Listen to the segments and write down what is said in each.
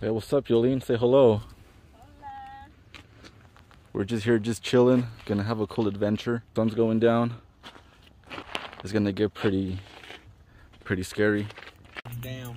Hey, what's up, Yolene? Say hello. We're just here, just chilling. Gonna have a cool adventure. Sun's going down. It's gonna get pretty, pretty scary. down,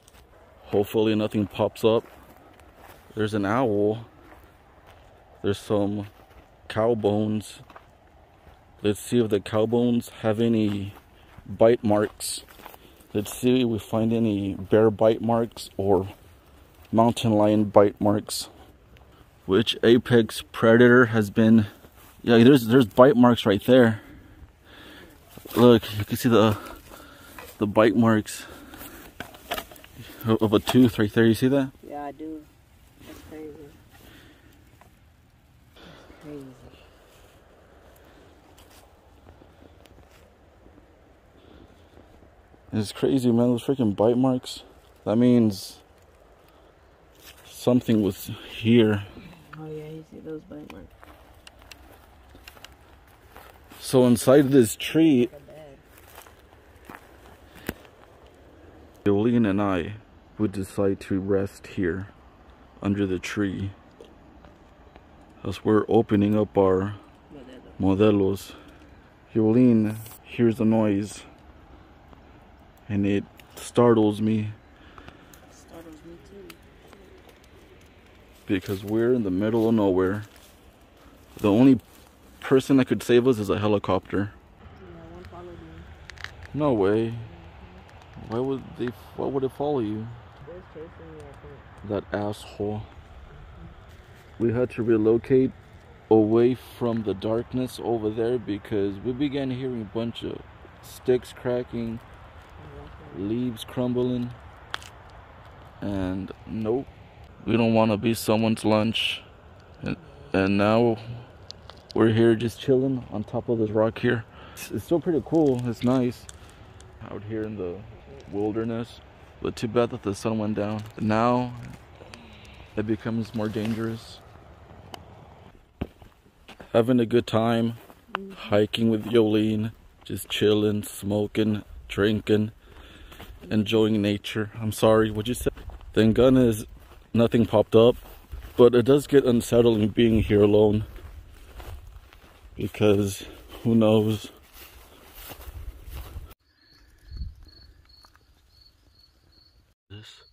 Hopefully nothing pops up. There's an owl. There's some cow bones. Let's see if the cow bones have any bite marks. Let's see if we find any bear bite marks or mountain lion bite marks. Which apex predator has been yeah, there's there's bite marks right there. Look, you can see the the bite marks of a tooth right there. You see that? Yeah, I do. That's crazy. That's crazy. It's crazy, man. Those freaking bite marks. That means something was here. Oh yeah, you see those bite marks. So inside this tree. Jolene and I would decide to rest here under the tree. As we're opening up our But they're the modelos. Jolene hears a noise and it startles me startles me too. because we're in the middle of nowhere. The only person that could save us is a helicopter. Yeah, one followed me. No way. Why would they? Why would it follow you? Chasing me, I think. That asshole. We had to relocate away from the darkness over there because we began hearing a bunch of sticks cracking, leaves crumbling, and nope, we don't want to be someone's lunch. And, and now we're here just chilling on top of this rock here. It's, it's still pretty cool. It's nice out here in the wilderness, but too bad that the sun went down. Now it becomes more dangerous. Having a good time, hiking with Yolene, just chilling, smoking, drinking, enjoying nature. I'm sorry, what'd you say? Thank goodness nothing popped up, but it does get unsettling being here alone because who knows? This